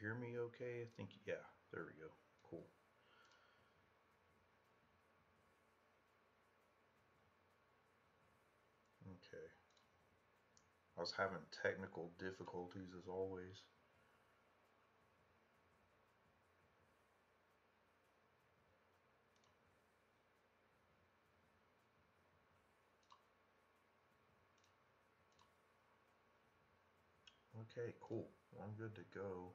hear me okay? I think, yeah, there we go. Cool. Okay. I was having technical difficulties as always. Okay, cool. I'm good to go.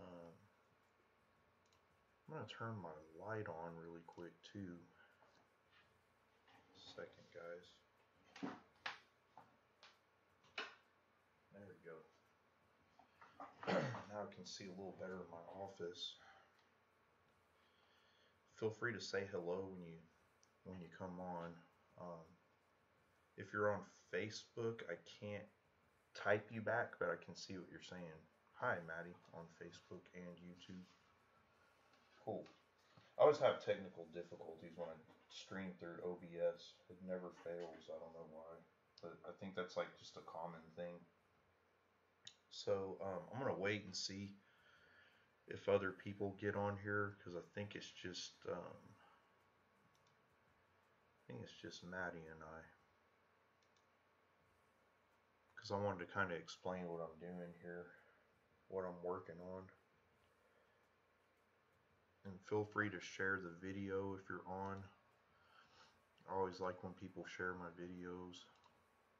Um, I'm going to turn my light on really quick too. Second, guys. There we go. now I can see a little better in my office. Feel free to say hello when you when you come on. Um, if you're on Facebook, I can't type you back, but I can see what you're saying. Hi, Maddie, on Facebook and YouTube. Cool. I always have technical difficulties when I stream through OBS. It never fails. I don't know why, but I think that's like just a common thing. So um, I'm gonna wait and see if other people get on here because I think it's just um, I think it's just Maddie and I because I wanted to kind of explain what I'm doing here, what I'm working on. And feel free to share the video if you're on. I always like when people share my videos.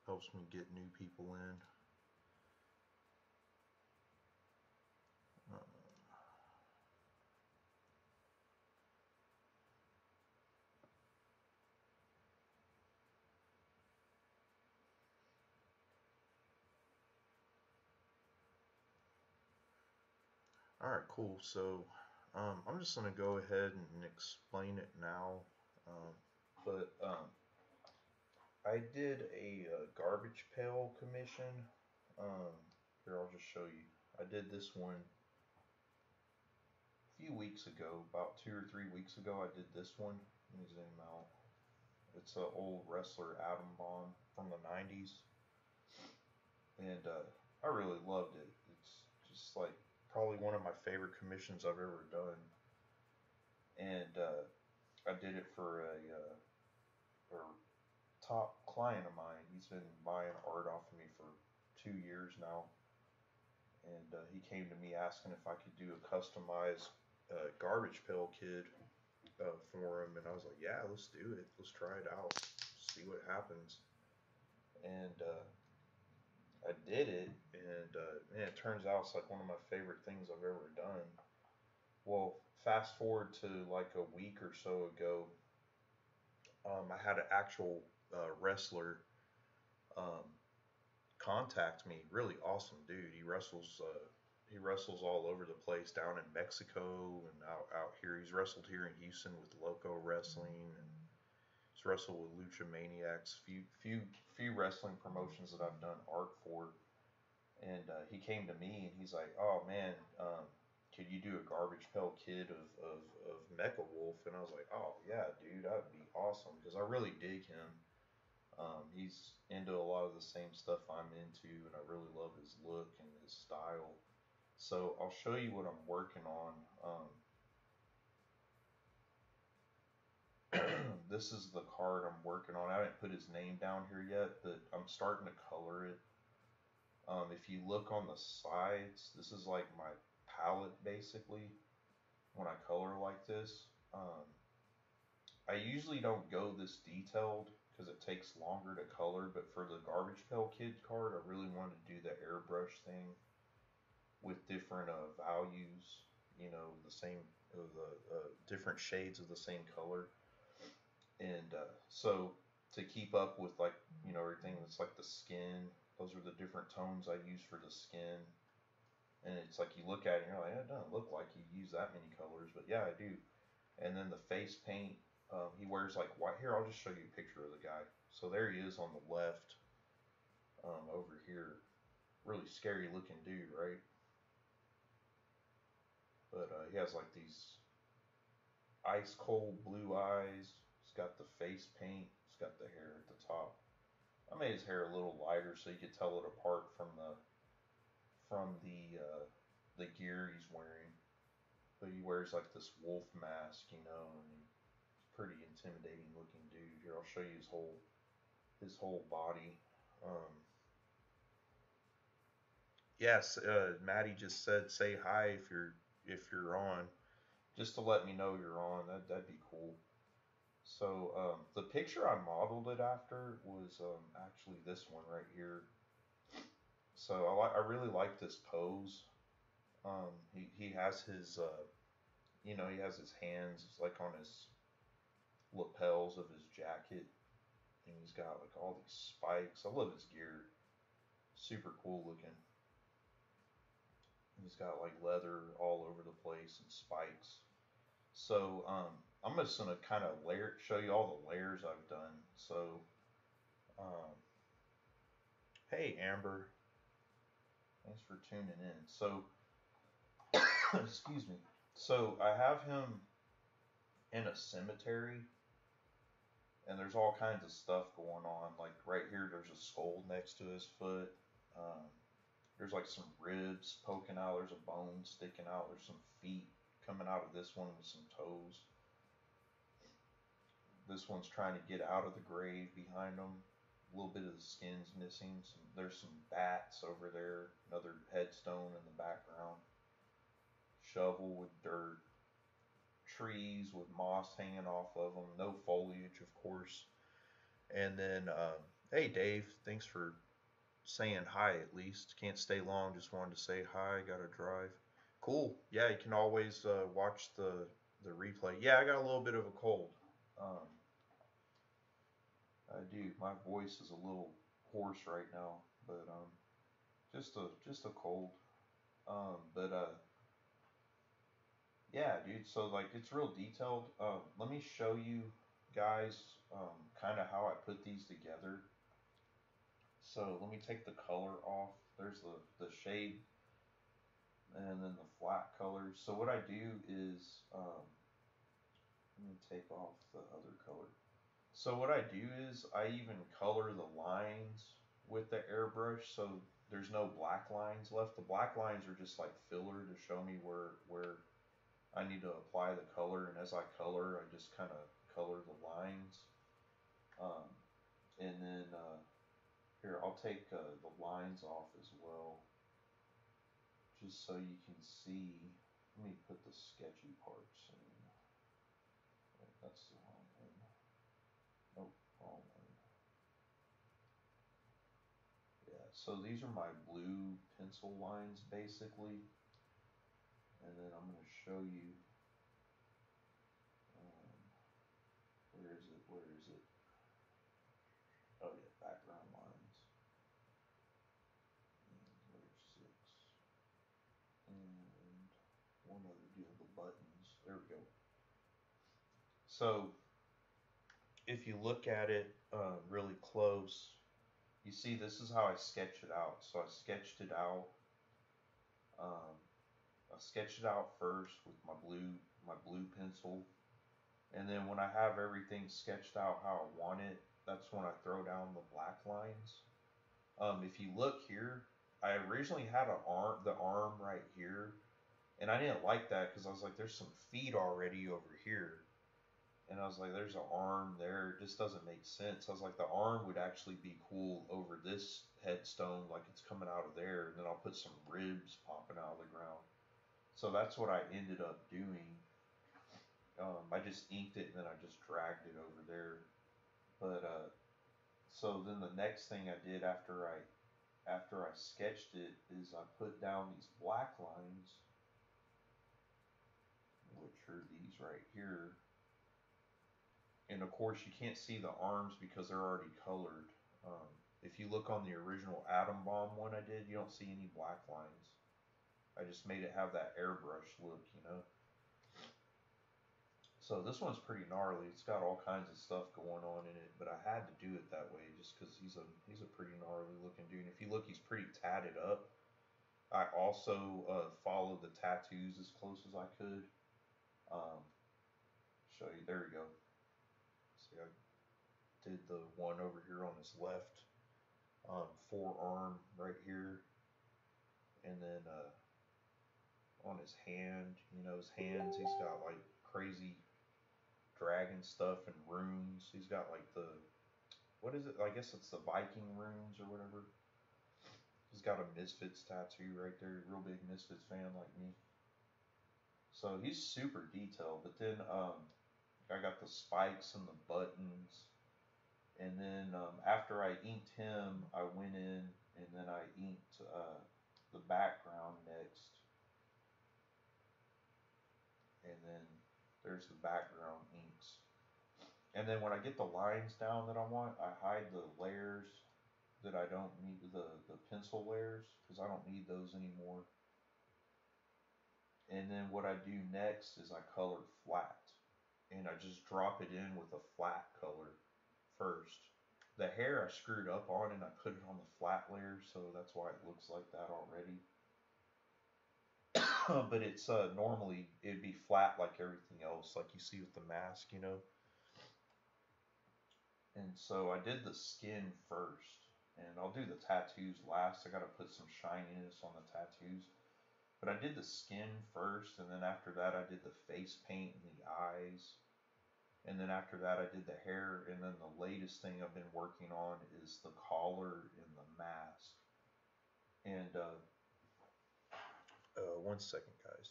Helps me get new people in. Alright, cool. So um, I'm just going to go ahead and explain it now. Um, but um, I did a, uh, garbage pail commission. Um, here, I'll just show you. I did this one a few weeks ago, about two or three weeks ago. I did this one. Let me zoom out. It's an old wrestler Adam Bomb from the 90s. And uh, I really loved it. It's just like probably one of my favorite commissions I've ever done. And uh, I did it for a, uh, top client of mine. He's been buying art off of me for two years now. And uh, he came to me asking if I could do a customized uh, garbage pail kid uh, for him. And I was like, yeah, let's do it. Let's try it out. See what happens. And uh, I did it, and uh, man, it turns out it's like one of my favorite things I've ever done. Well, fast forward to like a week or so ago, um, I had an actual uh, wrestler um, contact me. Really awesome dude. He wrestles. Uh, he wrestles all over the place down in Mexico and out out here. He's wrestled here in Houston with Loco Wrestling and wrestled with Lucha Maniacs, few few few wrestling promotions that I've done art for, and uh, he came to me and he's like, "Oh man, um, could you do a garbage pail kid of, of, of Mecha Wolf?" And I was like, "Oh yeah, dude, that'd be awesome," because I really dig him. Um, he's into a lot of the same stuff I'm into, and I really love his look and his style. So I'll show you what I'm working on. Um, this is the card I'm working on. I haven't put his name down here yet, but I'm starting to color it. Um, if you look on the sides, this is like my palette basically when I color like this. Um, I usually don't go this detailed because it takes longer to color, but for the Garbage Pail Kid card, I really wanted to do the airbrush thing with different uh, values, you know, the same, uh, the uh, different shades of the same color and uh, so to keep up with like you know everything that's like the skin those are the different tones I use for the skin. And it's like you look at it and you're like it doesn't look like you use that many colors but yeah I do. And then the face paint um, he wears like white here I'll just show you a picture of the guy. So there he is on the left um, over here. Really scary looking dude right? But uh, he has like these ice cold blue eyes got the face paint. It's got the hair at the top. I made his hair a little lighter so you could tell it apart from the from the uh, the gear he's wearing. But he wears like this wolf mask, you know, and he's pretty intimidating looking dude. Here, I'll show you his whole his whole body. Um, yes, uh, Maddie just said say hi if you're if you're on, just to let me know you're on. That that'd be cool. So um, the picture I modeled it after was um, actually this one right here. So I like I really like this pose. Um, he he has his uh, you know he has his hands like on his lapels of his jacket, and he's got like all these spikes. I love his gear, super cool looking. He's got like leather all over the place and spikes. So um, I'm just gonna kind of layer show you all the layers I've done. So um, hey Amber, thanks for tuning in. So excuse me. So I have him in a cemetery and there's all kinds of stuff going on. Like right here, there's a skull next to his foot. Um, there's like some ribs poking out. There's a bone sticking out. There's some feet coming out of this one with some toes. This one's trying to get out of the grave behind them. A little bit of the skin's missing. Some, there's some bats over there. Another headstone in the background. Shovel with dirt. Trees with moss hanging off of them. No foliage, of course. And then, uh, hey Dave, thanks for saying hi at least. Can't stay long, just wanted to say hi, gotta drive. Cool. Yeah, you can always uh, watch the, the replay. Yeah, I got a little bit of a cold. Um, I do. My voice is a little hoarse right now, but um, just a just a cold. Um, but uh, yeah, dude. So like, it's real detailed. Um, let me show you guys um, kind of how I put these together. So let me take the color off. There's the, the shade and then the flat colors. So what I do is, um, let me take off the other color. So what I do is I even color the lines with the airbrush so there's no black lines left. The black lines are just like filler to show me where, where I need to apply the color and as I color I just kind of color the lines. Um, and then uh, here, I'll take uh, the lines off as well, just so you can see. Let me put the sketchy parts. That's the wrong. Nope, wrong. Yeah, so these are my blue pencil lines basically. And then I'm going to show you So if you look at it uh, really close, you see this is how I sketch it out. So I sketched it out. Um, I sketched it out first with my blue my blue pencil, and then when I have everything sketched out how I want it, that's when I throw down the black lines. Um, if you look here, I originally had an arm, the arm right here, and I didn't like that because I was like, there's some feet already over here. And I was like, there's an arm there. It just doesn't make sense. I was like, the arm would actually be cool over this headstone, like it's coming out of there. And then I'll put some ribs popping out of the ground. So that's what I ended up doing. Um, I just inked it and then I just dragged it over there. But uh, so then the next thing I did after I after I sketched it is I put down these black lines, which are these right here and of course you can't see the arms because they're already colored. Um, if you look on the original Adam Bomb one I did, you don't see any black lines. I just made it have that airbrush look, you know. So this one's pretty gnarly. It's got all kinds of stuff going on in it, but I had to do it that way just because he's a he's a pretty gnarly looking dude. And if you look, he's pretty tatted up. I also uh, followed the tattoos as close as I could. Um, show you. There we go. I did the one over here on his left um, forearm right here, and then uh, on his hand. You know, his hands, he's got like crazy dragon stuff and runes. He's got like the, what is it? I guess it's the Viking runes or whatever. He's got a Misfits tattoo right there. Real big Misfits fan like me. So he's super detailed. But then um, I got the spikes and the buttons. And then um, after I inked him, I went in and then I inked uh, the background next. And then there's the background inks. And then when I get the lines down that I want, I hide the layers that I don't need, the, the pencil layers, because I don't need those anymore. And then what I do next is I color flat. And I just drop it in with a flat color first. The hair I screwed up on and I put it on the flat layer, so that's why it looks like that already. but it's uh, normally it'd be flat like everything else, like you see with the mask, you know. And so I did the skin first, and I'll do the tattoos last. I gotta put some shininess on the tattoos. But I did the skin first, and then after that, I did the face paint and the eyes. And then after that, I did the hair. And then the latest thing I've been working on is the collar and the mask. And uh, uh, one second, guys.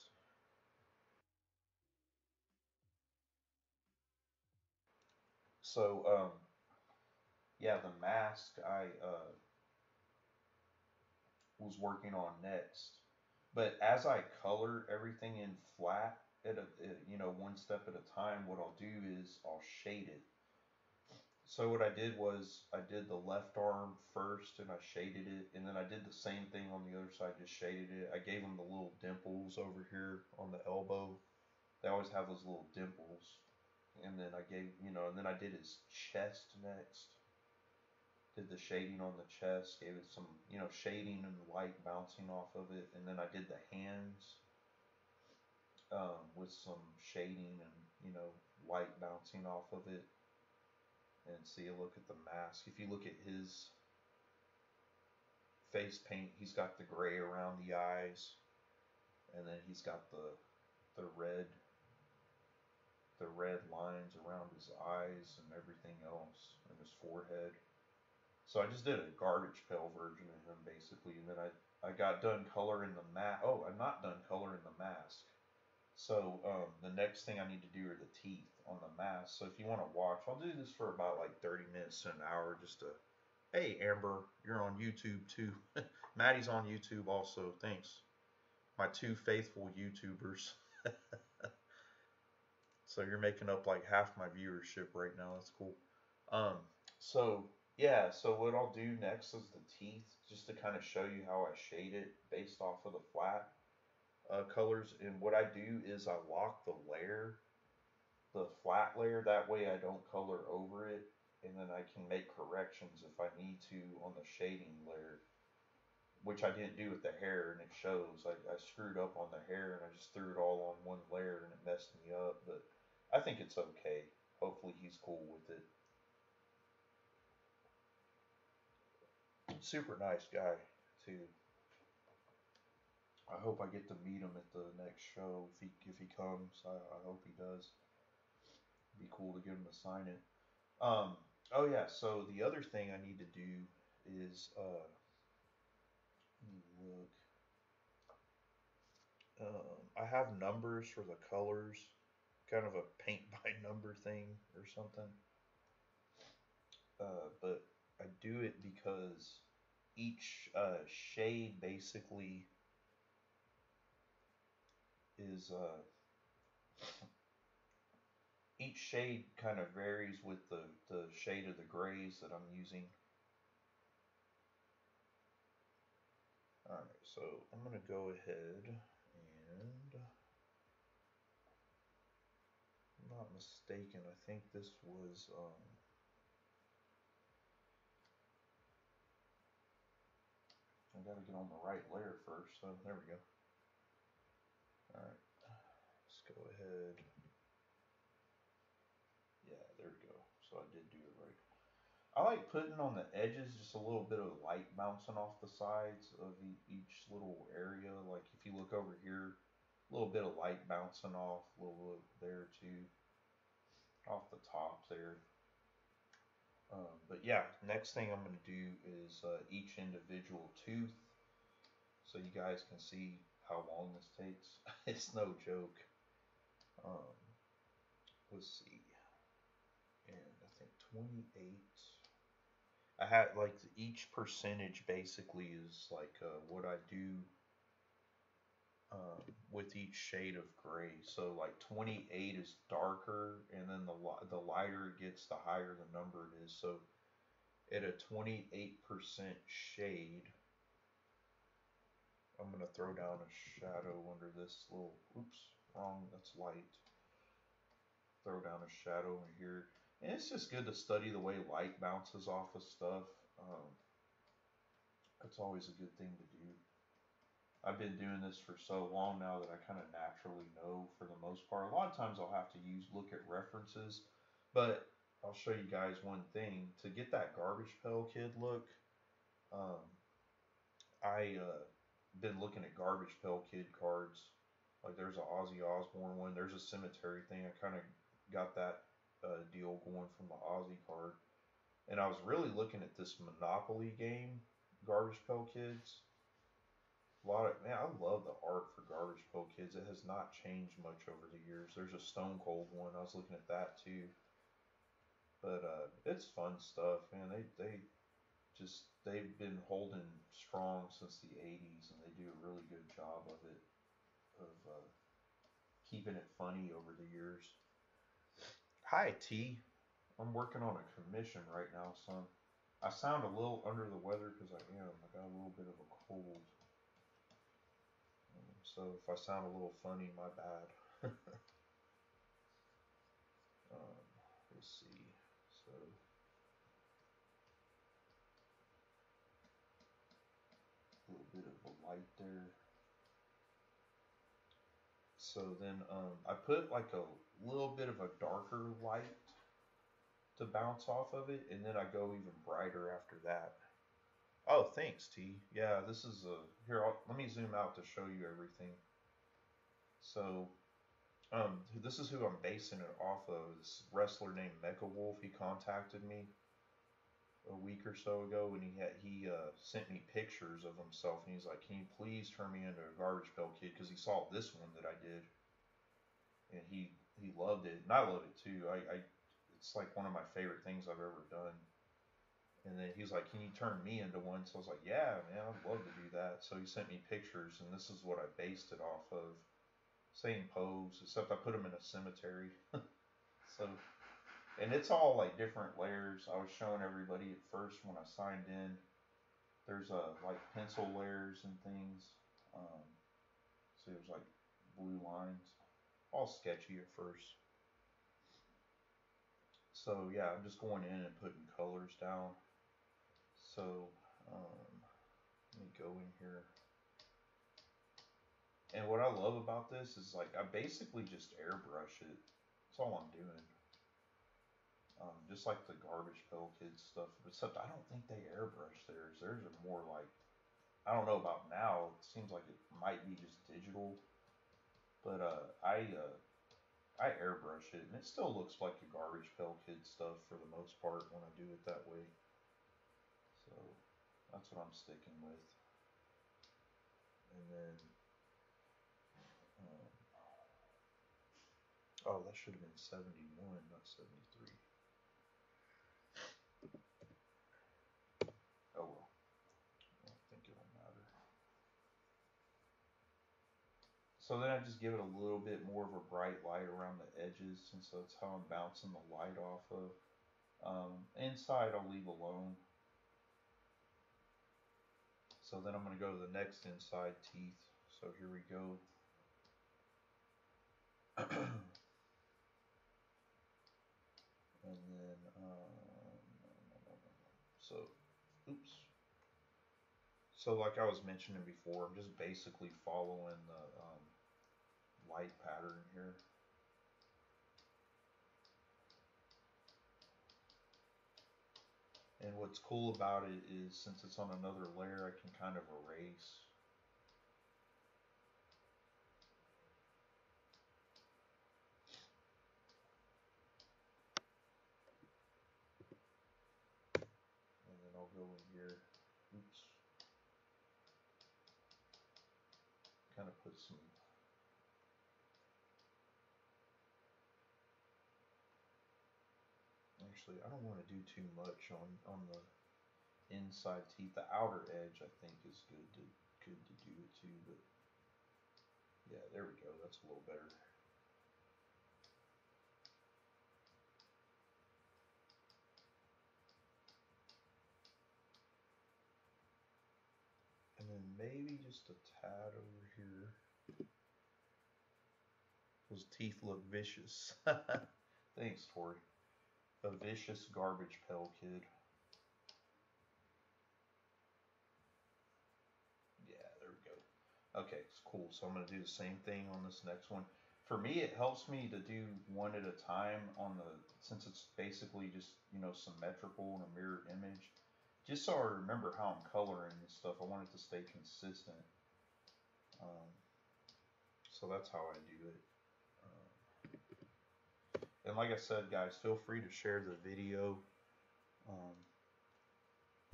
So, um, yeah, the mask I uh, was working on next. But as I color everything in flat, at a, eh, you know, one step at a time, what I'll do is I'll shade it. So what I did was I did the left arm first and I shaded it, and then I did the same thing on the other side, just shaded it. I gave him the little dimples over here on the elbow. They always have those little dimples. And then I gave, you know, and then I did his chest next. Did the shading on the chest, gave it some, you know, shading and light bouncing off of it. And then I did the hands um, with some shading and, you know, light bouncing off of it and see a look at the mask. If you look at his face paint, he's got the gray around the eyes, and then he's got the the red the red lines around his eyes and everything else and his forehead. So I just did a garbage pail version of him basically, and then I I got done coloring the mask. Oh, I'm not done coloring the mask. So um, the next thing I need to do are the teeth on the mask. So if you want to watch, I'll do this for about like 30 minutes to an hour just to, hey Amber, you're on YouTube too. Maddie's on YouTube also, thanks. My two faithful YouTubers. so you're making up like half my viewership right now, that's cool. Um, so yeah, so what I'll do next is the teeth, just to kind of show you how I shade it based off of the flat uh, colors. And what I do is I lock the layer, the flat layer, that way I don't color over it. And then I can make corrections if I need to on the shading layer, which I didn't do with the hair and it shows. I, I screwed up on the hair and I just threw it all on one layer and it messed me up. But I think it's okay. Hopefully he's cool with it. Super nice guy too. I hope I get to meet him at the next show if he if he comes. I, I hope he does. It'd be cool to get him to sign it. Um, oh yeah. So the other thing I need to do is uh, look. Um, I have numbers for the colors, kind of a paint by number thing or something. Uh, but I do it because each uh, shade basically is uh, each shade kind of varies with the, the shade of the grays that I'm using. Alright, so I'm going to go ahead and, I'm not mistaken, I think this was, um, I gotta get on the right layer first, so there we go. Alright, let's go ahead. Yeah, there we go. So I did do it right. I like putting on the edges just a little bit of light bouncing off the sides of each little area. Like if you look over here, A little bit of light bouncing off, a little bit there too, off the top there. Um, but yeah, next thing I'm going to do is uh, each individual tooth so you guys can see how long this takes. it's no joke. Um, let's see. And I think 28. I had like each percentage basically is like uh, what I do um, with each shade of gray. So like 28 is darker, and then the the lighter it gets, the higher the number it is. So at a 28% shade, I'm gonna throw down a shadow under this little. Oops, wrong. That's light. Throw down a shadow in here, and it's just good to study the way light bounces off of stuff. Um, it's always a good thing to do. I've been doing this for so long now that I kind of naturally know for the most part. A lot of times I'll have to use look at references, but I'll show you guys one thing to get that garbage pail kid look. Um, I uh, been looking at garbage pail kid cards. Like there's an Ozzy Osbourne one. There's a cemetery thing. I kind of got that uh, deal going from the Ozzy card, and I was really looking at this Monopoly game, Garbage Pail Kids a lot of man, I love the art for Garbage Pail Kids. It has not changed much over the years. There's a Stone Cold one. I was looking at that too. But uh, it's fun stuff, man. They they just they've been holding strong since the 80s, and they do a really good job of it, of uh, keeping it funny over the years. Hi T, I'm working on a commission right now, son. I sound a little under the weather because I am. I got a little bit of a cold. So if I sound a little funny, my bad. um, let's see. So a little bit of a light there. So then um, I put like a little bit of a darker light to bounce off of it, and then I go even brighter after that. Oh, thanks, T. Yeah, this is a here. I'll, let me zoom out to show you everything. So, um, this is who I'm basing it off of. This wrestler named Mecha Wolf. He contacted me a week or so ago, and he had he uh, sent me pictures of himself, and he's like, "Can you please turn me into a Garbage Pail Kid?" Because he saw this one that I did, and he he loved it, and I love it too. I, I it's like one of my favorite things I've ever done. And then he was like, "Can you turn me into one?" So I was like, "Yeah, man, I'd love to do that." So he sent me pictures, and this is what I based it off of. Same pose, except I put him in a cemetery. so, and it's all like different layers. I was showing everybody at first when I signed in. There's uh like pencil layers and things. Um, so there's like blue lines, all sketchy at first. So yeah, I'm just going in and putting colors down. So um, let me go in here. And what I love about this is like I basically just airbrush it. That's all I'm doing. Um, just like the garbage pail kids stuff, except I don't think they airbrush theirs. Theirs are more like I don't know about now. It seems like it might be just digital, but uh, I uh, I airbrush it, and it still looks like the garbage pail kid stuff for the most part when I do it that way. So that's what I'm sticking with. And then, um, oh, that should have been 71, not 73. Oh well, I don't think it'll matter. So then I just give it a little bit more of a bright light around the edges, since that's how I'm bouncing the light off of. Um, inside I'll leave alone so then I'm going to go to the next inside teeth. So here we go. and then, um, so, oops. So like I was mentioning before, I'm just basically following the um, light pattern here. And what's cool about it is since it's on another layer, I can kind of erase. And then I'll go in here. Oops. Kind of put some Actually, I don't want to do too much on on the inside teeth. The outer edge, I think, is good to good to do it too. But yeah, there we go. That's a little better. And then maybe just a tad over here. Those teeth look vicious. Thanks, Tori. A vicious garbage pail kid. Yeah, there we go. Okay, it's cool. So I'm going to do the same thing on this next one. For me, it helps me to do one at a time on the, since it's basically just, you know, symmetrical and a mirror image. Just so I remember how I'm coloring and stuff, I want it to stay consistent. Um, so that's how I do it. And like I said, guys, feel free to share the video. Um,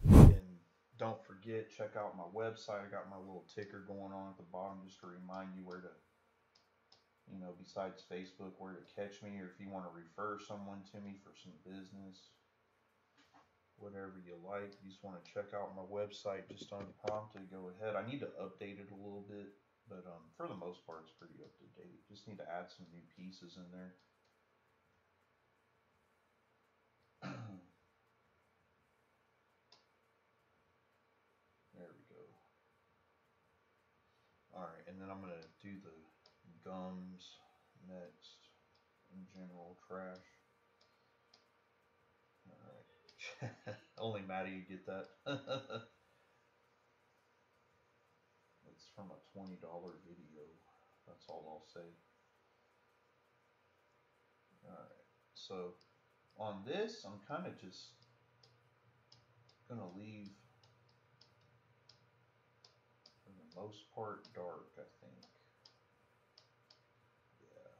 and don't forget, check out my website. I got my little ticker going on at the bottom just to remind you where to, you know, besides Facebook, where to catch me, or if you want to refer someone to me for some business, whatever you like. You just want to check out my website just unprompted, go ahead. I need to update it a little bit, but um, for the most part, it's pretty up to date. Just need to add some new pieces in there. Alright, and then I'm going to do the gums next in general trash. Alright. Only Maddie you get that. it's from a $20 video. That's all I'll say. Alright, so on this, I'm kind of just going to leave most part dark, I think. Yeah.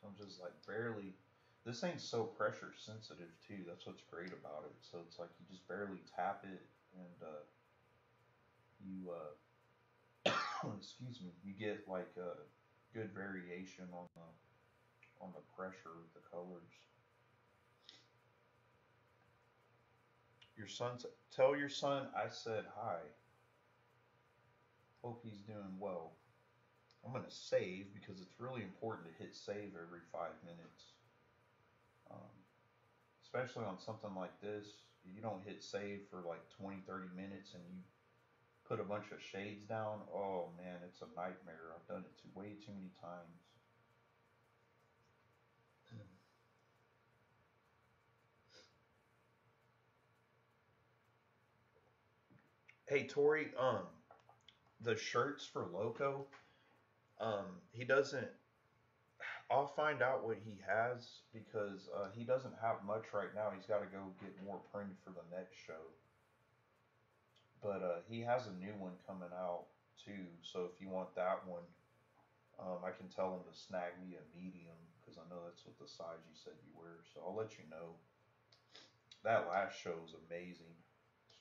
So I'm just like barely, this thing's so pressure sensitive too. That's what's great about it. So it's like you just barely tap it and uh, you, uh, excuse me, you get like a good variation on the, on the pressure of the colors. Your son, tell your son I said hi. Hope he's doing well. I'm gonna save because it's really important to hit save every five minutes. Um, especially on something like this, you don't hit save for like 20, 30 minutes and you put a bunch of shades down. Oh man, it's a nightmare. I've done it too, way too many times. Hey Tori, um, the shirts for Loco, um, he doesn't. I'll find out what he has because uh, he doesn't have much right now. He's got to go get more printed for the next show. But uh, he has a new one coming out too. So if you want that one, um, I can tell him to snag me a medium because I know that's what the size you said you wear. So I'll let you know. That last show was amazing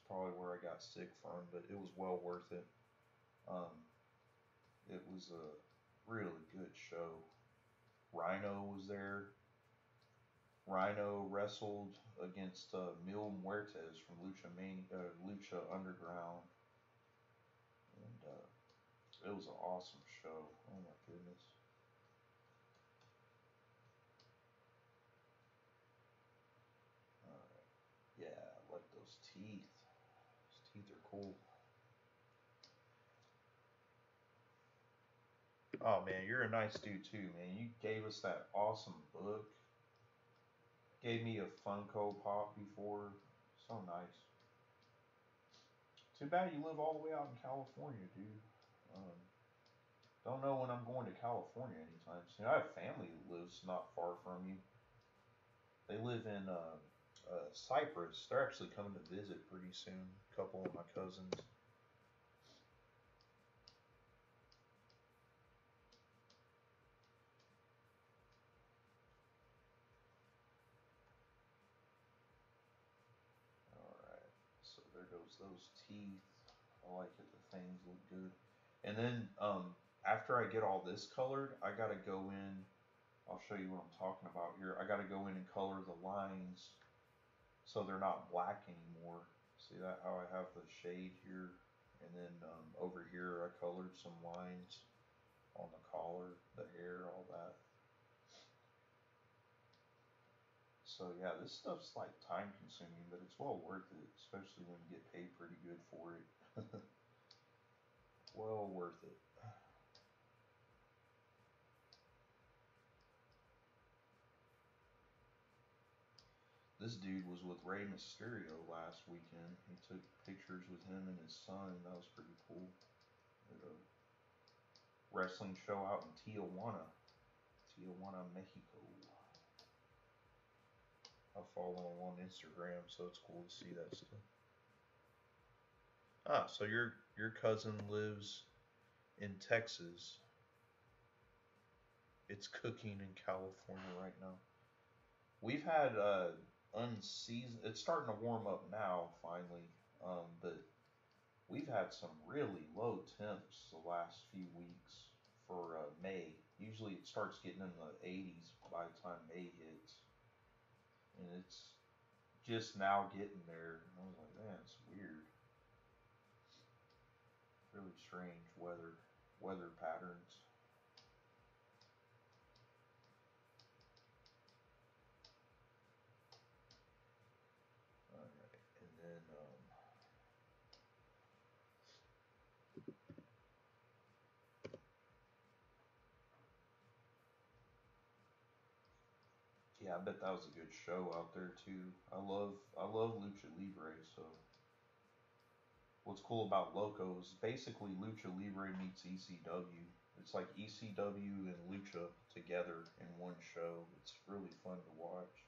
probably where I got sick from, but it was well worth it. Um, it was a really good show. Rhino was there. Rhino wrestled against uh, Mil Muertes from Lucha uh, Lucha Underground, and uh, it was an awesome show. Oh my goodness. Yeah, I like those teeth cool. Oh man, you're a nice dude too, man. You gave us that awesome book. Gave me a Funko Pop before. So nice. Too bad you live all the way out in California, dude. Um, don't know when I'm going to California anytime soon. I have family who lives not far from you. They live in uh, uh, Cypress. They're actually coming to visit pretty soon. A couple of my cousins. Teeth. I like it. The fangs look good. And then um, after I get all this colored, I gotta go in. I'll show you what I'm talking about here. I gotta go in and color the lines so they're not black anymore. See that how I have the shade here, and then um, over here I colored some lines on the collar, the hair, all that. So yeah, this stuff's like time consuming, but it's well worth it, especially when you get paid pretty good for it. well worth it. This dude was with Rey Mysterio last weekend. He took pictures with him and his son. That was pretty cool. At a wrestling show out in Tijuana, Tijuana, Mexico. I follow him on Instagram, so it's cool to see that stuff. Ah, so your your cousin lives in Texas. It's cooking in California right now. We've had uh, unseasoned. It's starting to warm up now, finally. Um, but we've had some really low temps the last few weeks for uh, May. Usually it starts getting in the 80s by the time May hits, and it's just now getting there. I was like, man, it's weird. Really strange weather weather patterns. Yeah, I bet that was a good show out there too. I love I love Lucha Libre, so what's cool about Loco is basically Lucha Libre meets ECW. It's like ECW and Lucha together in one show. It's really fun to watch.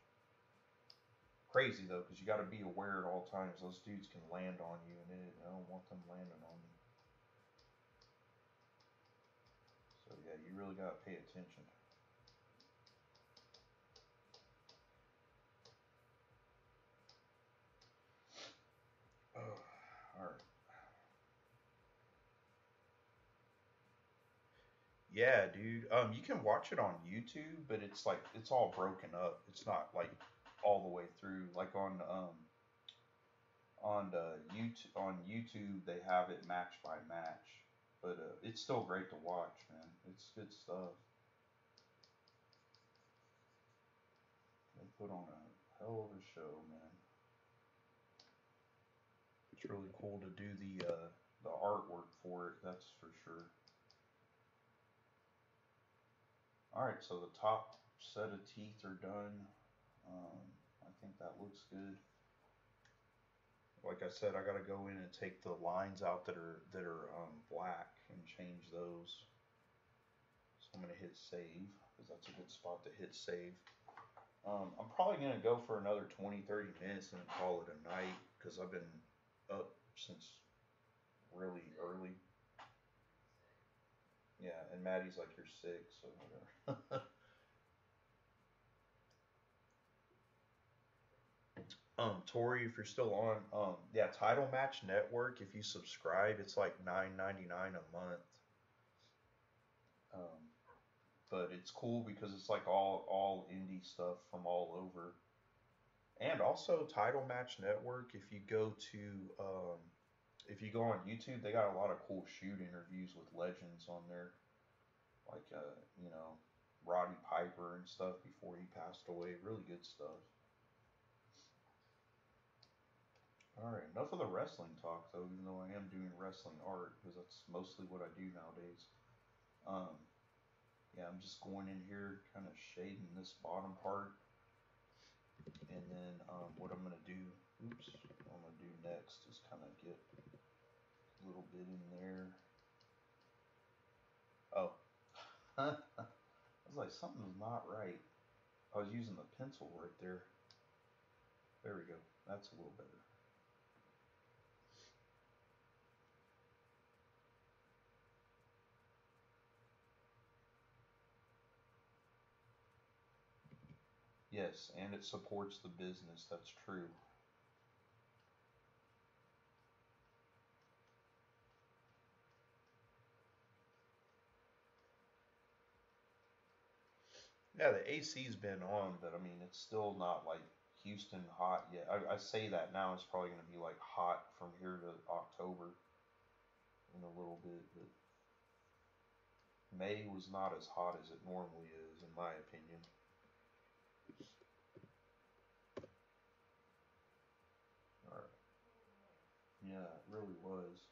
Crazy though, because you got to be aware at all times. Those dudes can land on you, and it, I don't want them landing on me. So yeah, you really got to pay attention. Yeah, dude. Um, you can watch it on YouTube, but it's like it's all broken up. It's not like all the way through. Like on um on the YouTube on YouTube they have it match by match, but uh, it's still great to watch, man. It's good stuff. They put on a hell of a show, man. It's really cool to do the uh, the artwork for it. That's for sure. Alright, so the top set of teeth are done. Um, I think that looks good. Like I said, I gotta go in and take the lines out that are that are um, black and change those. So I'm gonna hit save because that's a good spot to hit save. Um, I'm probably gonna go for another 20-30 minutes and call it a night because I've been up since really early. Yeah, and Maddie's like, you're sick, so whatever. um, Tori, if you're still on, um, yeah, Title Match Network. If you subscribe, it's like nine ninety nine a month. Um, but it's cool because it's like all all indie stuff from all over. And also Title Match Network. If you go to um, if you go on YouTube, they got a lot of cool shoot interviews with legends on there, like uh, you know, Roddy Piper and stuff before he passed away. Really good stuff. All right, enough of the wrestling talk though. Even though I am doing wrestling art because that's mostly what I do nowadays. Um, yeah, I'm just going in here, kind of shading this bottom part, and then um, what I'm gonna do. Oops, what I'm gonna do next is kind of get a little bit in there. Oh, I was like, something's not right. I was using the pencil right there. There we go. That's a little better. Yes, and it supports the business. That's true. Yeah, the AC's been on, but I mean, it's still not like Houston hot yet. I, I say that now, it's probably going to be like hot from here to October in a little bit, but May was not as hot as it normally is, in my opinion. Alright. Yeah, it really was.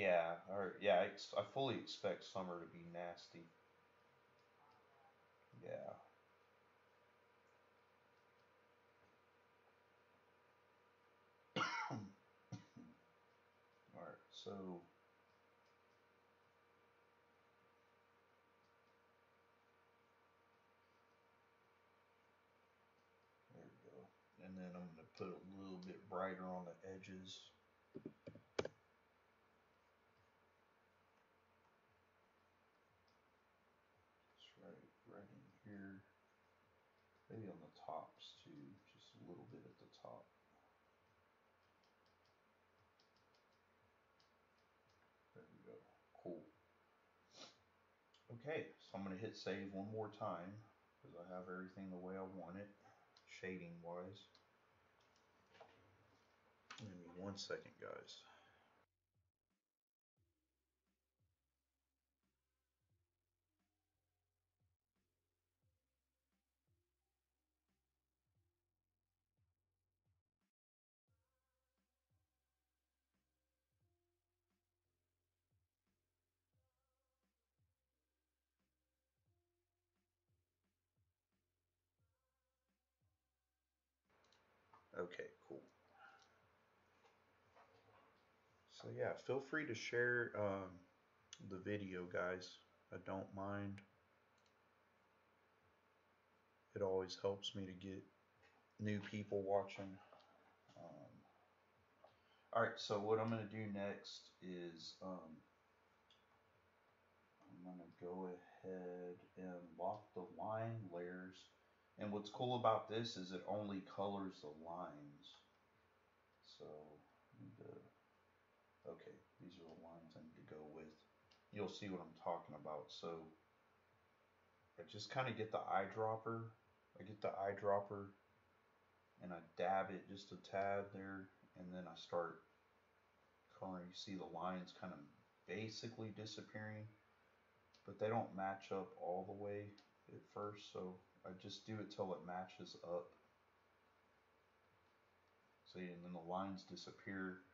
Yeah, or yeah, I, ex- I fully expect summer to be nasty. Yeah. All right, so there we go. And then I'm gonna put a little bit brighter on the edges. Just right, right in here. Maybe on the tops too, just a little bit at the top. There we go. Cool. Okay, so I'm gonna hit save one more time because I have everything the way I want it, shading wise. Give me one second, guys. Okay, cool. So yeah, feel free to share um, the video, guys. I don't mind. It always helps me to get new people watching. Um, all right, so what I'm gonna do next is um, I'm gonna go ahead and lock the line layers. And what's cool about this is it only colors the lines. So, okay, these are the lines I need to go with. You'll see what I'm talking about. So, I just kind of get the eyedropper. I get the eyedropper and I dab it just a tad there, and then I start coloring. You see the lines kind of basically disappearing, but they don't match up all the way at first, so I just do it till it matches up. See, and then the lines disappear.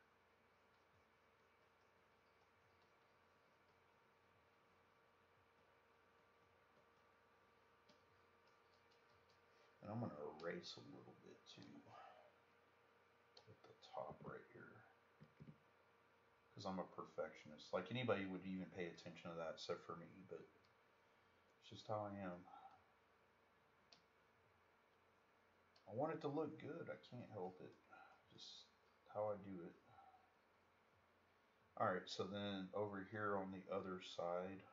And I'm going to erase a little bit too at the top right here. Because I'm a perfectionist. Like anybody would even pay attention to that except for me, but it's just how I am. I want it to look good. I can't help it. Just how I do it. Alright, so then over here on the other side,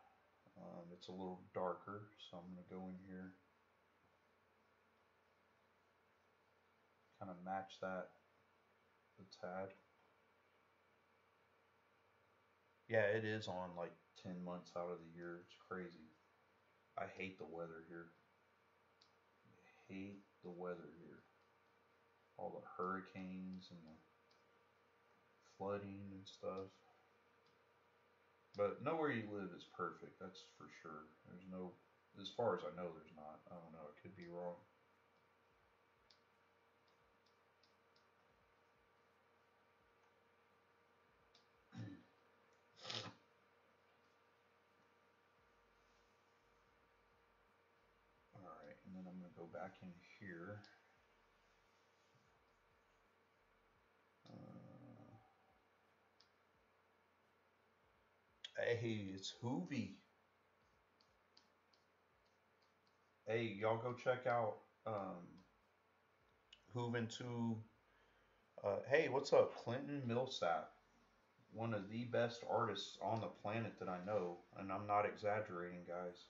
um, it's a little darker, so I'm going to go in here, kind of match that a tad. Yeah, it is on like 10 months out of the year. It's crazy. I hate the weather here. I hate the weather here. All the hurricanes and the flooding and stuff. But nowhere you live is perfect, that's for sure. There's no, as far as I know, there's not. I don't know, it could be wrong. Alright, and then I'm going to go back in here. Uh, hey, it's Hoovy. Hey, y'all go check out um, Hoovin 2. Uh, hey, what's up? Clinton Millsap. One of the best artists on the planet that I know. And I'm not exaggerating, guys.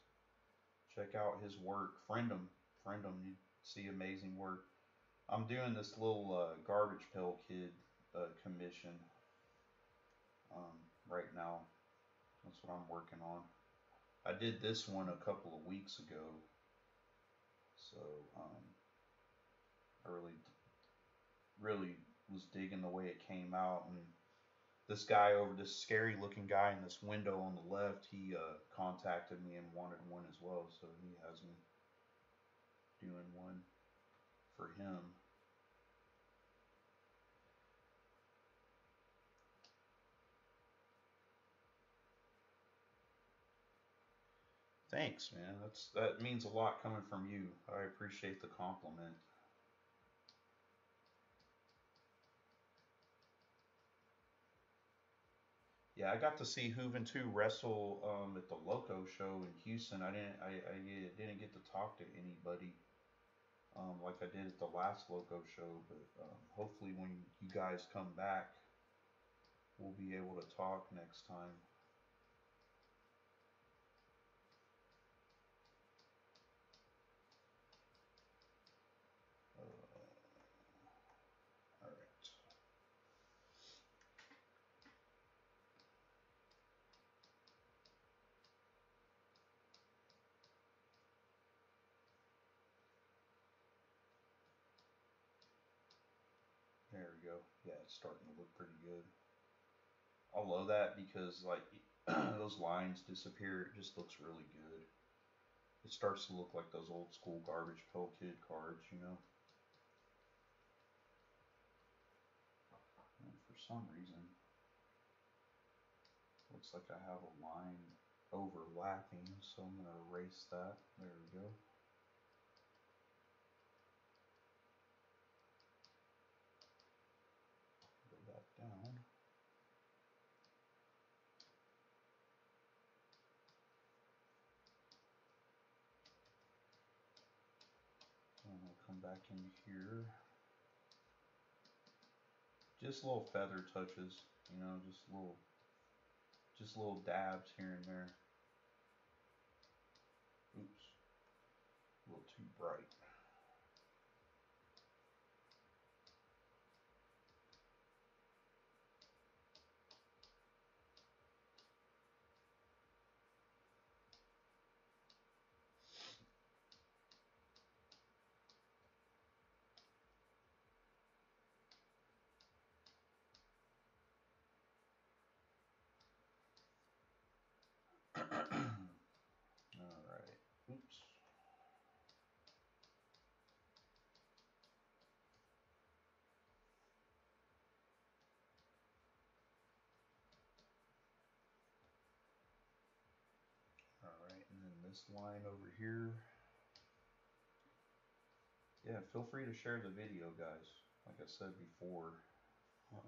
Check out his work. Friend him. Friend him. You see amazing work. I'm doing this little uh, Garbage Pail Kid uh, commission. um, right now. That's what I'm working on. I did this one a couple of weeks ago, so um, I really, really was digging the way it came out. And this guy over, this scary looking guy in this window on the left, he uh, contacted me and wanted one as well, so he has me doing one for him. Thanks, man. That's that means a lot coming from you. I appreciate the compliment. Yeah, I got to see Juventud wrestle um, at the Loco show in Houston. I didn't, I, I didn't get to talk to anybody um, like I did at the last Loco show, but um, hopefully when you guys come back, we'll be able to talk next time. All right. There we go. Yeah, it's starting to look pretty good. I love that because like those lines disappear. It just looks really good. It starts to look like those old school garbage pail kid cards, you know. And for some reason, looks like I have a line overlapping, so I'm gonna erase that. There we. Go back down. And we'll come back in here. Just little feather touches, you know, just little, just little dabs here and there. Oops, a little too bright. All right. Oops. All right, and then this line over here. Yeah, feel free to share the video, guys. Like I said before. Um,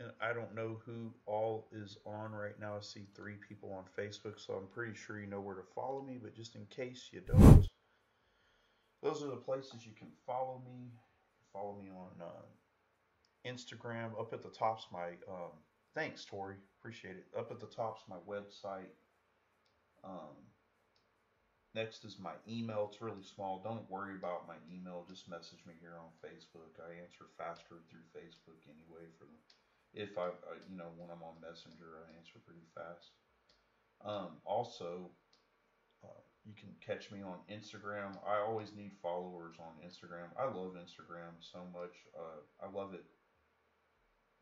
and I don't know who all is on right now. I see three people on Facebook, so I'm pretty sure you know where to follow me. But just in case you don't, those are the places you can follow me. Follow me on uh, Instagram. Up at the top's my um, thanks, Tori. Appreciate it. Up at the top's my website. Um, next is my email. It's really small. Don't worry about my email. Just message me here on Facebook. I answer faster through Facebook anyway for if I, I, you know, when I'm on Messenger, I answer pretty fast. Um, also, uh, you can catch me on Instagram. I always need followers on Instagram. I love Instagram so much. Uh, I love it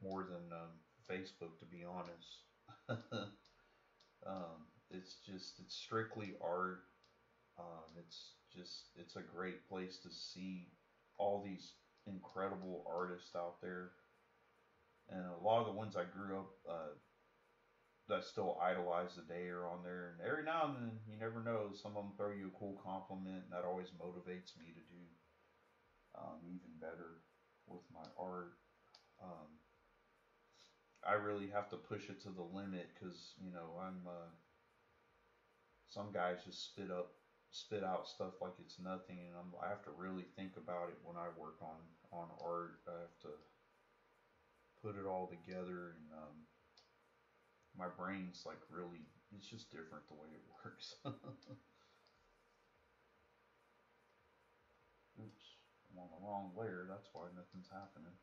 more than um, Facebook, to be honest. um, it's just, it's strictly art. Um, it's just, it's a great place to see all these incredible artists out there and a lot of the ones I grew up uh, that still idolize today are on there. And every now and then, you never know, some of them throw you a cool compliment, and that always motivates me to do um, even better with my art. Um, I really have to push it to the limit because you know I'm. Uh, some guys just spit up, spit out stuff like it's nothing, and I'm, I have to really think about it when I work on on art. I have to put it all together and um, my brain's like really it's just different the way it works oops I'm on the wrong layer, that's why nothing's happening.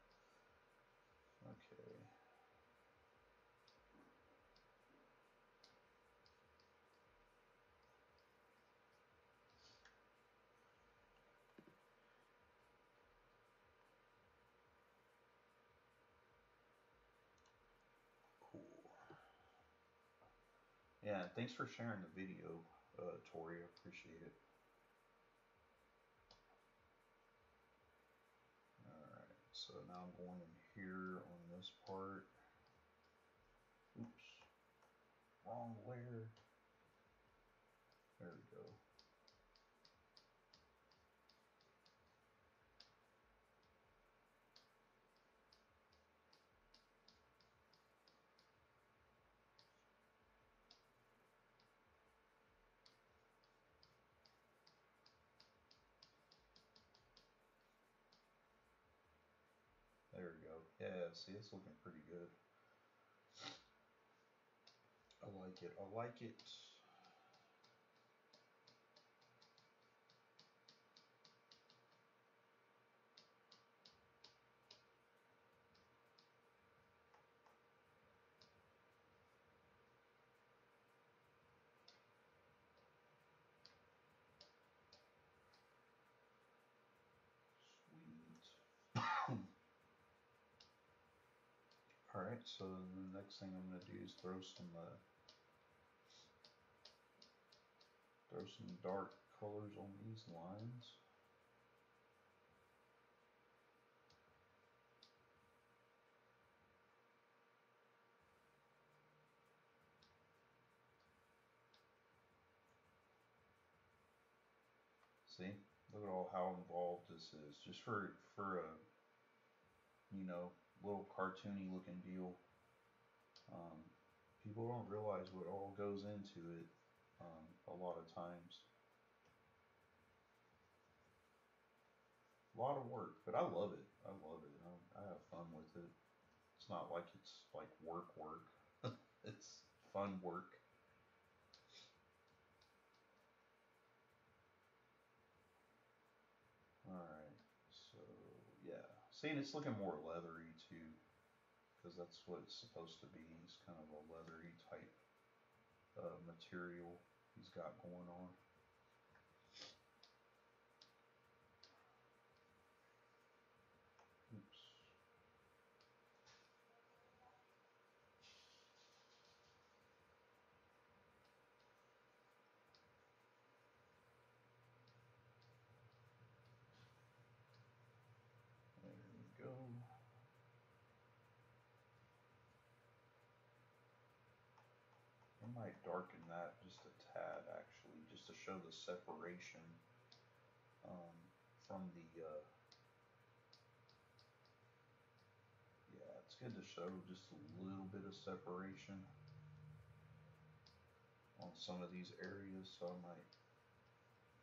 Okay. Yeah, thanks for sharing the video, uh, Tori. I appreciate it. Alright, so now I'm going in here on this part. Oops. Wrong layer. There we go. There we go. Yeah, see, it's looking pretty good. I like it. I like it. Alright, so the next thing I'm going to do is throw some uh, throw some dark colors on these lines. See, look at all how involved this is. Just for for a you know little cartoony looking deal. Um, people don't realize what all goes into it um, a lot of times. A lot of work, but I love it. I love it. I, I have fun with it. It's not like it's like work work. it's fun work. Alright, so yeah. See, it's looking more leathery too, because that's what it's supposed to be. It's kind of a leathery type uh, material he's got going on. Oops. There we go. I might darken that just a tad actually, just to show the separation um, from the, uh, yeah, it's good to show just a little bit of separation on some of these areas, so I might,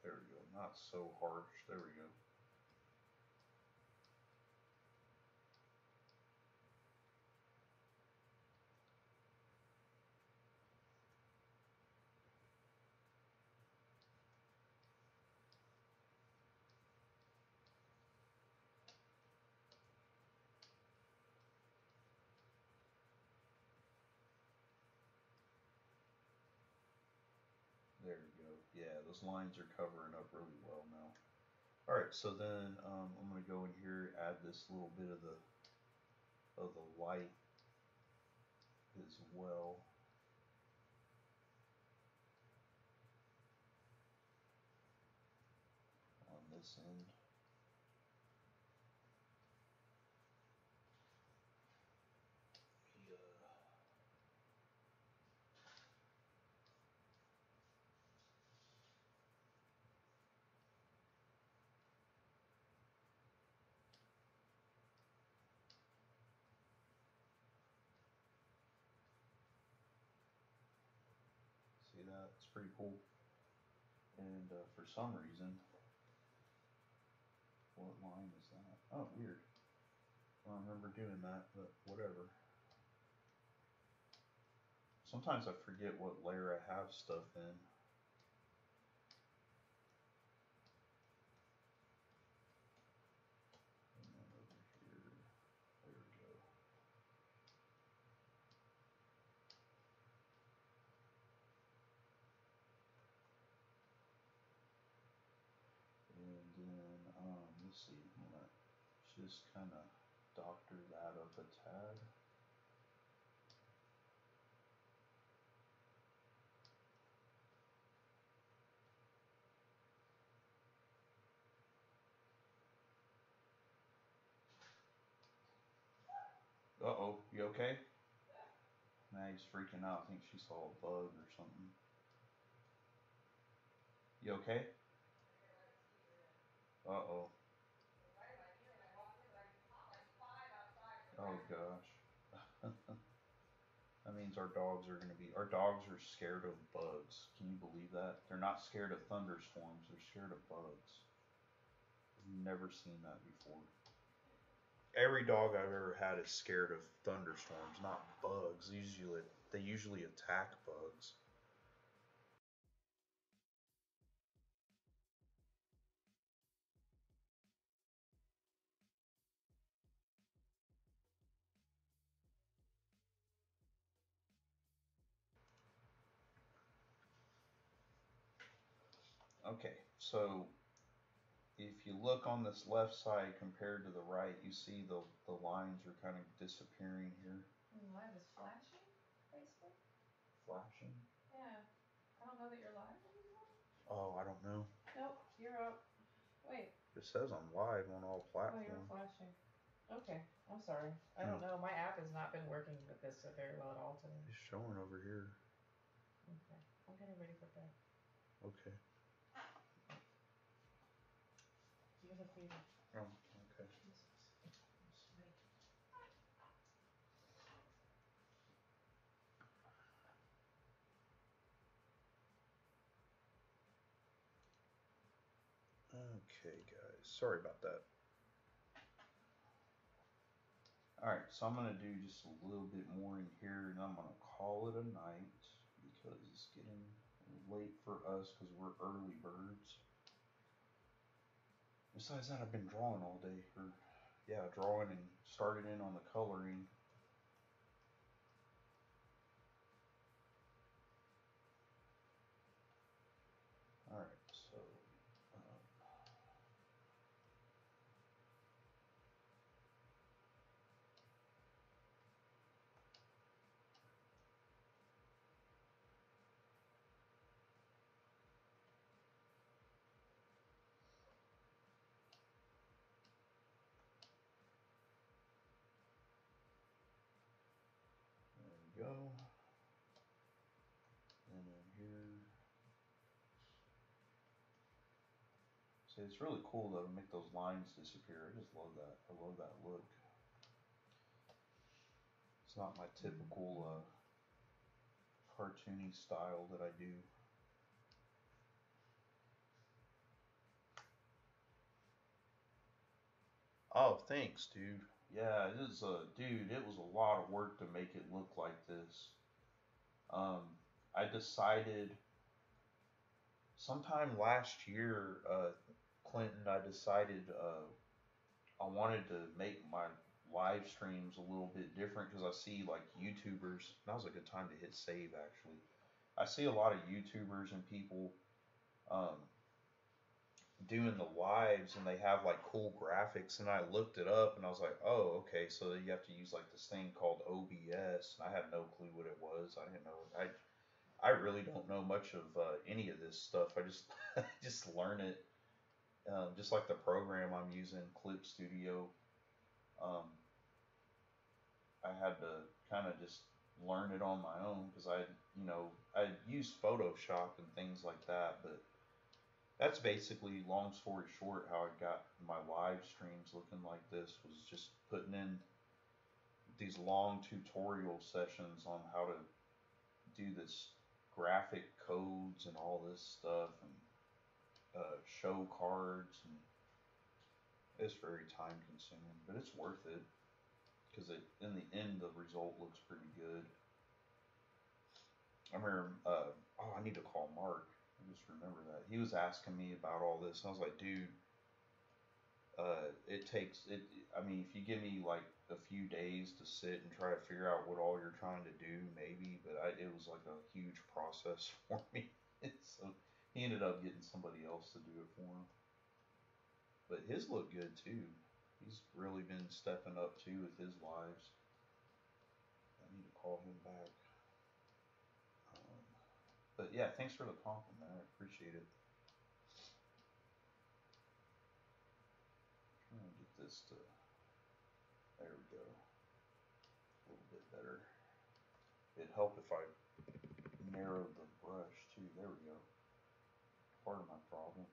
there we go, not so harsh, there we go. There we go. Yeah, those lines are covering up really well now. Alright, so then um, I'm going to go in here, add this little bit of the of the light as well. On this end. Yeah. See that? It's pretty cool. And uh, for some reason, what line is that? Oh, weird. I don't remember doing that, but whatever. Sometimes I forget what layer I have stuff in. see. I'm gonna just kind of doctor that up a tad. Uh oh, you okay? Mag's freaking out. I think she saw a bug or something. You okay? Uh oh. Gosh. that means our dogs are gonna be. Our dogs are scared of bugs. Can you believe that? They're not scared of thunderstorms. They're scared of bugs. I've never seen that before. Every dog I've ever had is scared of thunderstorms, not bugs. Usually, they usually attack bugs. So if you look on this left side compared to the right, you see the, the lines are kind of disappearing here. Mm, live is flashing? Facebook? Flashing? Yeah. I don't know that you're live anymore. Oh, I don't know. Nope, you're up. Wait. It says I'm live on all platforms. Oh, you're flashing. Okay, I'm sorry. I don't hmm. know. My app has not been working with this very well at all today. It's showing over here. Okay. I'm getting ready for bed. Okay. Fever. Oh, okay. Okay, guys. Sorry about that. Alright, so I'm going to do just a little bit more in here and I'm going to call it a night because it's getting late for us because we're early birds. Besides that, I've been drawing all day. Or, yeah, drawing and started in on the coloring. Alright, so. Um, There we go. And then here. See, it's really cool though to make those lines disappear. I just love that. I love that look. It's not my typical uh, cartoony style that I do. Oh, thanks, dude. Yeah, it is a dude. It was a lot of work to make it look like this. Um, I decided sometime last year, uh, Clinton, I decided uh, I wanted to make my live streams a little bit different because I see like YouTubers. Now's a good time to hit save actually. I see a lot of YouTubers and people um, doing the lives and they have like cool graphics and I looked it up and I was like, oh, okay, so you have to use like this thing called OBS. And I had no clue what it was. I didn't know. I I really don't know much of uh, any of this stuff. I just just learn it. Um, just like the program I'm using, Clip Studio. Um, I had to kind of just learn it on my own because I, you know, I used Photoshop and things like that, but that's basically long story short how I got my live streams looking like this was just putting in these long tutorial sessions on how to do this graphic codes and all this stuff and uh, show cards and it's very time consuming but it's worth it because in the end the result looks pretty good I remember uh, oh I need to call Mark I just remember that. He was asking me about all this. I was like, dude, uh, it takes it. I mean, if you give me like a few days to sit and try to figure out what all you're trying to do, maybe. But I, it was like a huge process for me. so he ended up getting somebody else to do it for him. but his look good too. He's really been stepping up too with his lives. I need to call him back. Um, but yeah, thanks for the compliment. I appreciate it. Trying to get this to. There we go. A little bit better. It'd help if I narrowed the brush too. There we go. Part of my problem.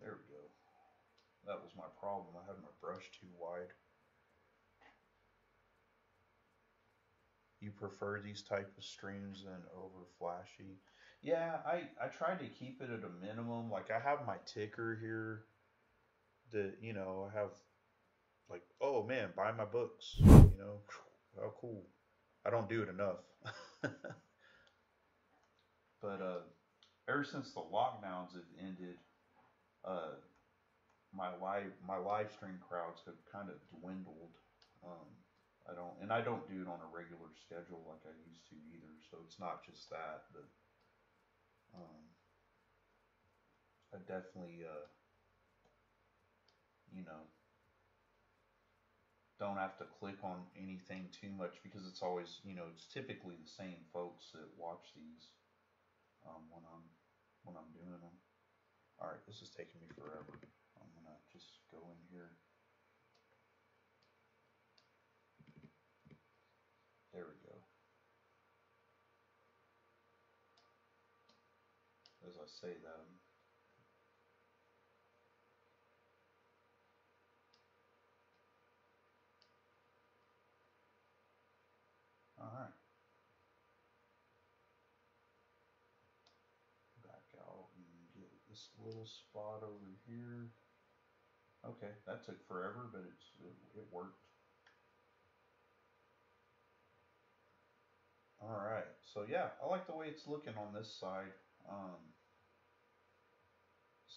There we go. That was my problem. I had my brush too wide. You prefer these type of streams than over flashy? Yeah, I I tried to keep it at a minimum. Like I have my ticker here. That you know I have like oh man buy my books. You know how cool. I don't do it enough. but uh, ever since the lockdowns have ended, uh, my live my live stream crowds have kind of dwindled. Um, I don't and I don't do it on a regular schedule like I used to either. So it's not just that, but um, I definitely uh, you know don't have to click on anything too much because it's always you know it's typically the same folks that watch these um, when I'm when I'm doing them. All right, this is taking me forever. I'm gonna just go in here. There we go. As I say that, all right, back out and get this little spot over here. Okay, that took forever, but it's it, it worked. All right, so yeah, I like the way it's looking on this side. Um,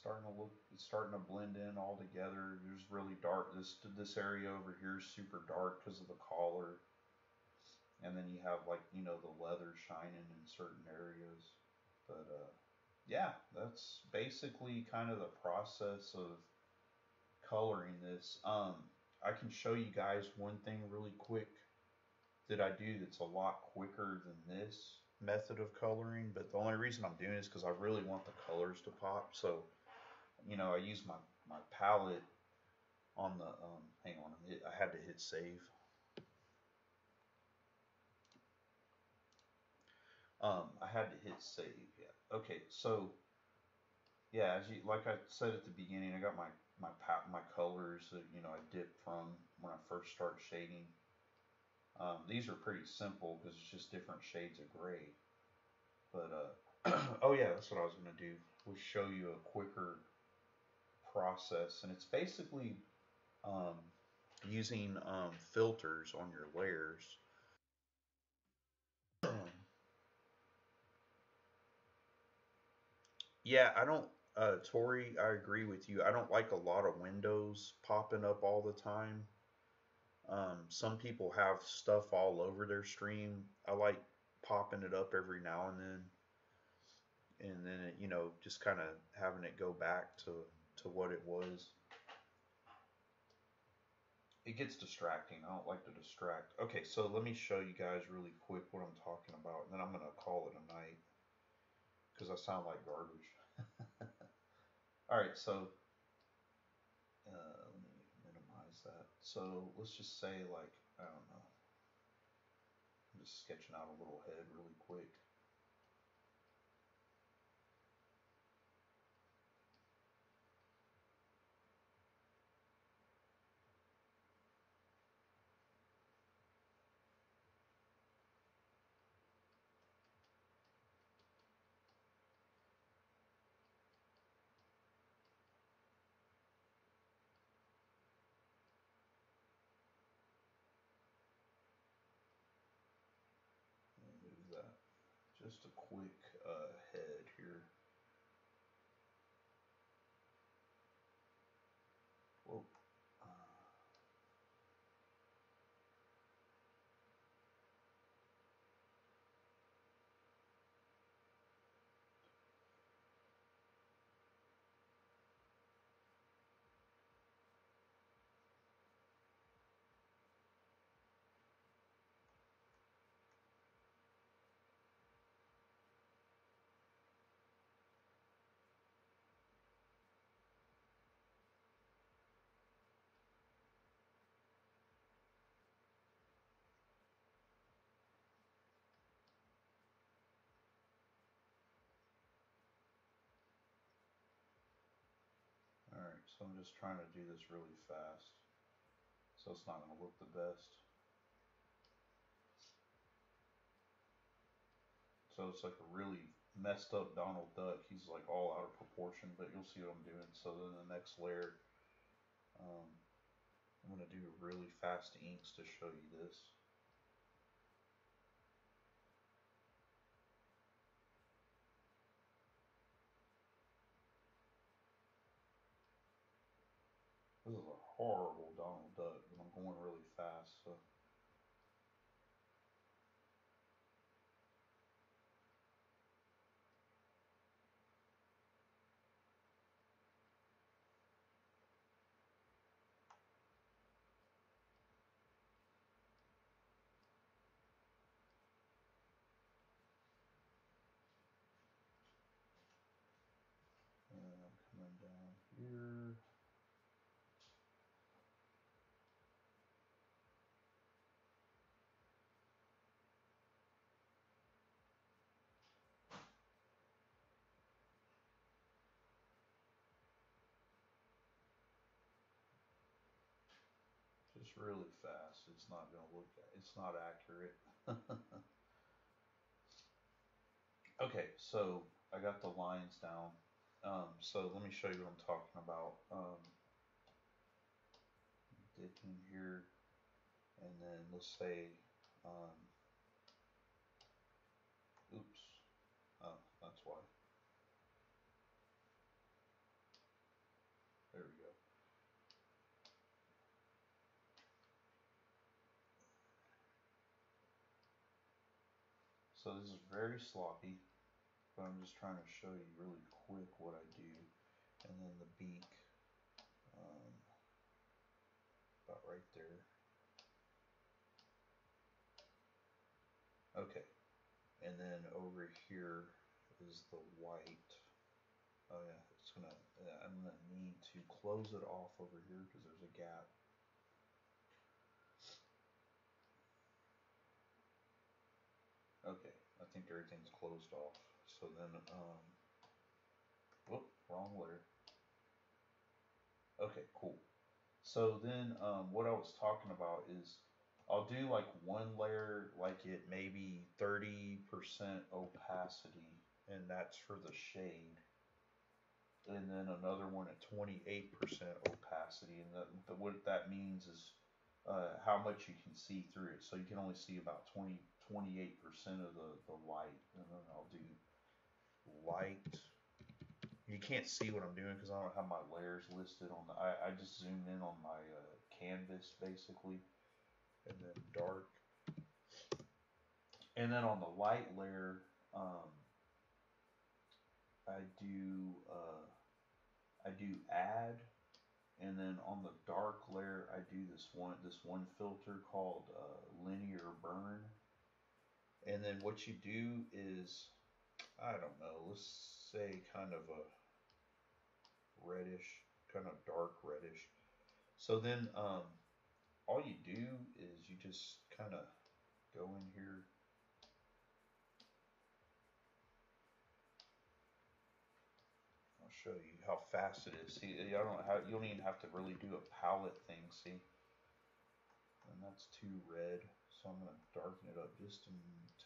starting to look, it's starting to blend in all together. There's really dark. This this area over here is super dark because of the collar, and then you have like you know the leather shining in certain areas. But uh, yeah, that's basically kind of the process of coloring this. Um, I can show you guys one thing really quick that I do that's a lot quicker than this method of coloring, but the only reason I'm doing is because I really want the colors to pop. So, you know, I use my, my palette on the, um, hang on, I had to hit save. Um, I had to hit save, yeah. Okay, so, yeah, as you, like I said at the beginning, I got my, my, my colors that, you know, I dip from when I first start shading um, these are pretty simple because it's just different shades of gray. But, uh, oh yeah, that's what I was going to do, was show you a quicker process. And it's basically um, using um, filters on your layers. yeah, I don't, uh, Tori, I agree with you. I don't like a lot of windows popping up all the time. Um, some people have stuff all over their stream. I like popping it up every now and then, and then it, you know just kind of having it go back to to what it was. It gets distracting. I don't like to distract. Okay, so let me show you guys really quick what I'm talking about, and then I'm gonna call it a night because I sound like garbage. all right, so. Uh, let me minimize that. So let's just say like, I don't know. I'm just sketching out a little head really quick. Just a quick uh, head here. Whoa. Uh, I'm just trying to do this really fast. So it's not going to look the best. So it's like a really messed up Donald Duck. He's like all out of proportion, but you'll see what I'm doing. So then the next layer, um, I'm going to do really fast inks to show you this. This is a horrible Donald Duck, but I'm going really fast, so. And I'm coming down here. Really fast. It's not gonna look, it's not accurate. okay, so I got the lines down. Um, so let me show you what I'm talking about. Um, dip in here, and then let's say, um, oops, oh, that's why. There we go. So this is very sloppy, but I'm just trying to show you really quick what I do. And then the beak, um, about right there. Okay, and then over here is the white. Oh yeah, it's gonna, I'm gonna need to close it off over here because there's a gap. Okay, think everything's closed off. So then, um, whoop, wrong layer. Okay, cool. So then, um, what I was talking about is I'll do like one layer, like it maybe 30% opacity, and that's for the shade. And then another one at 28% opacity, and that, the, what that means is uh, how much you can see through it. So you can only see about 20, 28% of the, the light. I'll do light. You can't see what I'm doing because I don't have my layers listed on the, I, I just zoomed in on my uh, canvas basically. And then dark. And then on the light layer, um, I do, uh, I do add and then on the dark layer I do this one this one filter called uh, linear burn and then what you do is I don't know let's say kind of a reddish kind of dark reddish so then um, all you do is you just kind of go in here I'll show you how fast it is. See, I don't have, you don't even have to really do a palette thing, see? And that's too red, so I'm gonna darken it up just a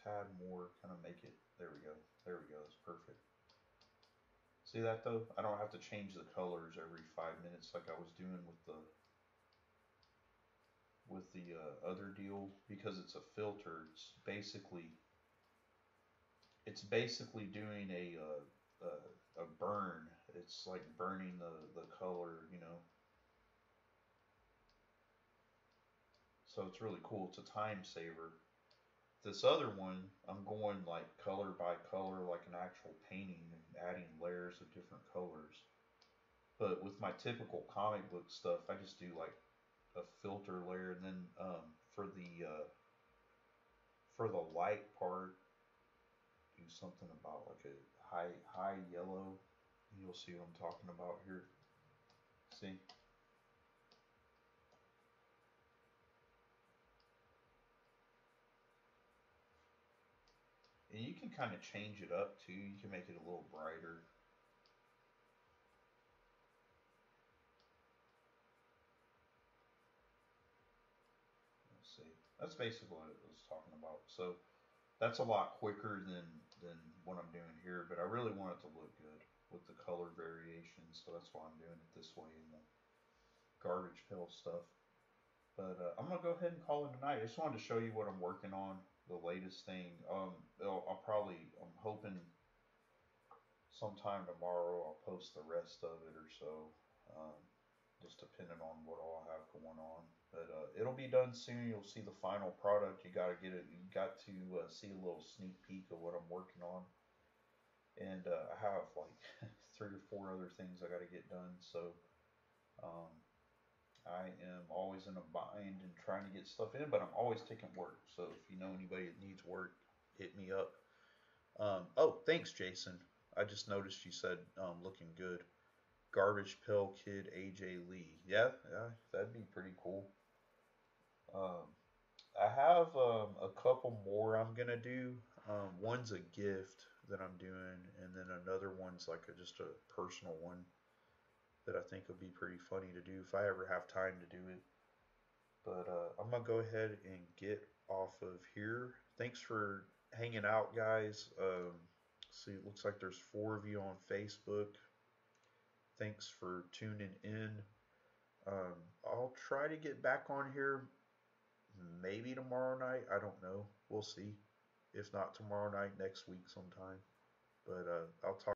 tad more, kind of make it, there we go, there we go, that's perfect. See that though? I don't have to change the colors every five minutes like I was doing with the with the uh, other deal because it's a filter. It's basically it's basically doing a, uh, a, a burn it's like burning the, the color, you know. So it's really cool. It's a time saver. This other one, I'm going like color by color, like an actual painting, and adding layers of different colors. But with my typical comic book stuff, I just do like a filter layer, and then um, for the uh, for the light part, do something about like a high high yellow You'll see what I'm talking about here. See? And you can kind of change it up too. You can make it a little brighter. Let's see. That's basically what it was talking about. So that's a lot quicker than, than what I'm doing here, but I really want it to look good with the color variation, so that's why I'm doing it this way in the garbage pail stuff. But uh, I'm going to go ahead and call it a night. I just wanted to show you what I'm working on the latest thing. Um, I'll, I'll probably, I'm hoping sometime tomorrow I'll post the rest of it or so. Um, just depending on what all I have going on. But uh, it'll be done soon. You'll see the final product. You got to get it. You got to uh, see a little sneak peek of what I'm working on. And uh, I have like three or four other things I got to get done. So um, I am always in a bind and trying to get stuff in, but I'm always taking work. So if you know anybody that needs work, hit me up. Um, oh, thanks, Jason. I just noticed you said um, looking good. Garbage Pail Kid AJ Lee. Yeah, yeah, that'd be pretty cool. Um, I have um, a couple more I'm gonna do. Um, one's a gift that I'm doing, and then another one's like a, just a personal one that I think would be pretty funny to do if I ever have time to do it. But uh, I'm gonna go ahead and get off of here. Thanks for hanging out, guys. Um, see, it looks like there's four of you on Facebook. Thanks for tuning in. Um, I'll try to get back on here maybe tomorrow night. I don't know. We'll see. If not tomorrow night, next week sometime. But uh, I'll talk.